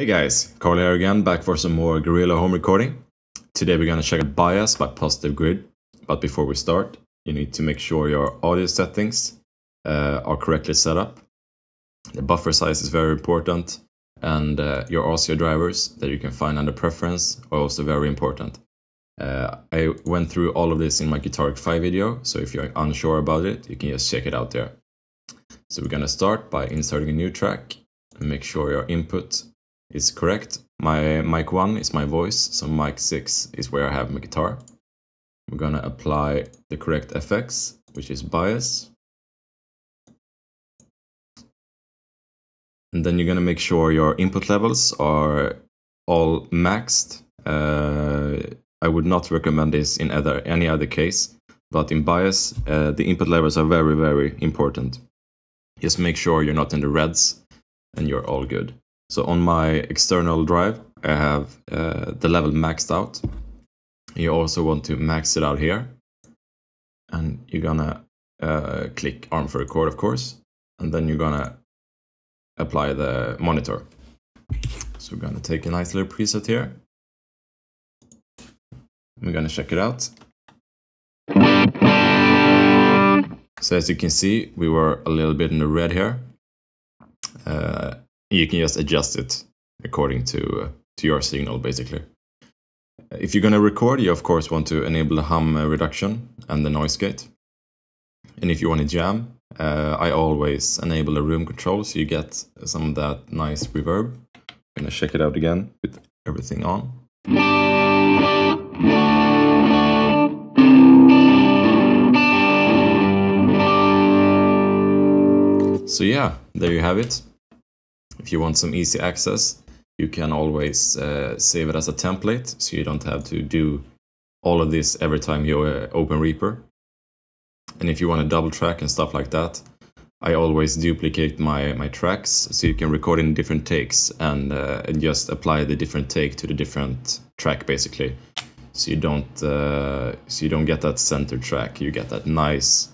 Hey guys, Carl here again, back for some more Guerilla home recording. Today we're gonna check out bias by Positive Grid, but before we start, you need to make sure your audio settings uh, are correctly set up. The buffer size is very important, and uh, your audio drivers that you can find under preference are also very important. Uh, I went through all of this in my Guitar Rig 5 video, so if you're unsure about it, you can just check it out there. So we're gonna start by inserting a new track and make sure your input is correct. My mic 1 is my voice, so mic 6 is where I have my guitar. I'm gonna apply the correct effects, which is bias. And then you're gonna make sure your input levels are all maxed. Uh, I would not recommend this in other, any other case, but in bias, uh, the input levels are very, very important. Just make sure you're not in the reds and you're all good. So on my external drive, I have uh, the level maxed out. You also want to max it out here. And you're gonna uh, click arm for record, of course. And then you're gonna apply the monitor. So we're gonna take a nice little preset here. We're gonna check it out. So as you can see, we were a little bit in the red here. Uh, you can just adjust it according to uh, to your signal basically. If you're going to record, you of course want to enable the hum uh, reduction and the noise gate. And if you want to jam, uh, I always enable the room control so you get some of that nice reverb. I'm gonna check it out again with everything on. So yeah, there you have it. If you want some easy access, you can always uh, save it as a template, so you don't have to do all of this every time you uh, open Reaper. And if you want to double track and stuff like that, I always duplicate my, my tracks so you can record in different takes and, uh, and just apply the different take to the different track basically. So you don't uh, so you don't get that center track, you get that nice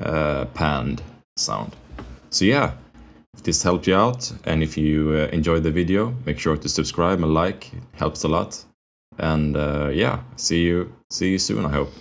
uh, panned sound. So yeah, if this helped you out and if you uh, enjoyed the video, make sure to subscribe and like, it helps a lot. And uh, yeah, see you see you soon I hope.